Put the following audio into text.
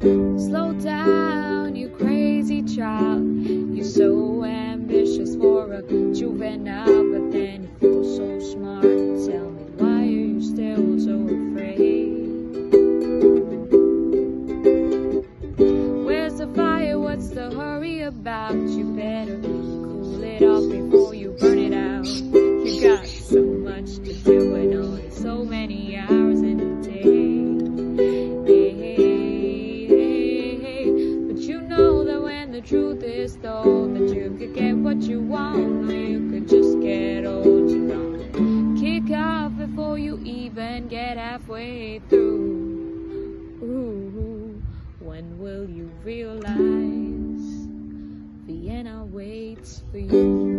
Slow down, you crazy child. You're so ambitious for a juvenile, but then you feel so smart. Tell me, why are you still so afraid? Where's the fire? What's the hurry about? You better the truth is though that you could get what you want or you could just get old you know kick off before you even get halfway through. Ooh, when will you realize Vienna waits for you?